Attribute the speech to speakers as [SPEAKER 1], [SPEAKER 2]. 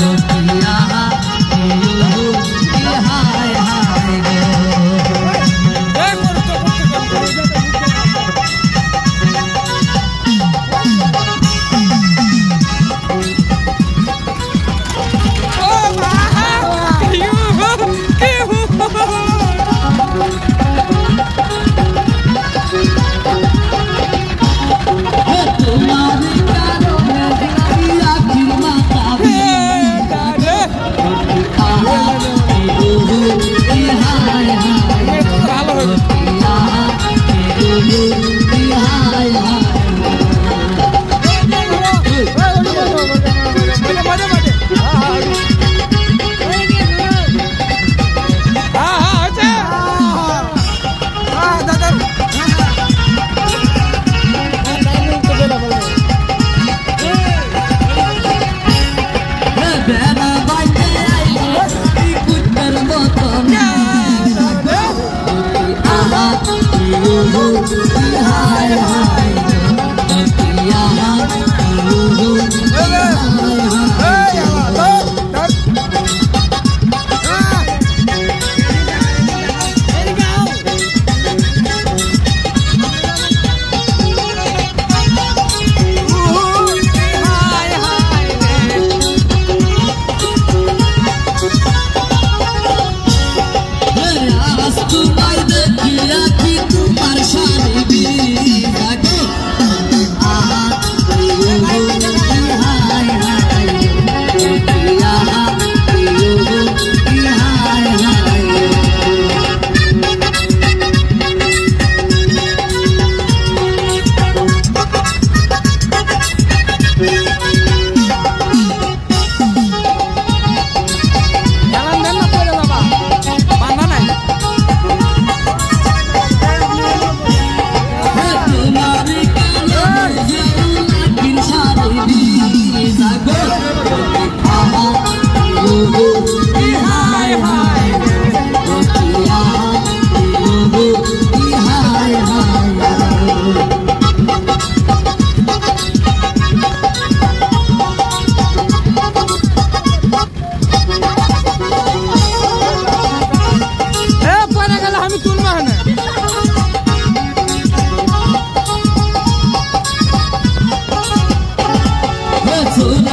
[SPEAKER 1] मोतिया Thứ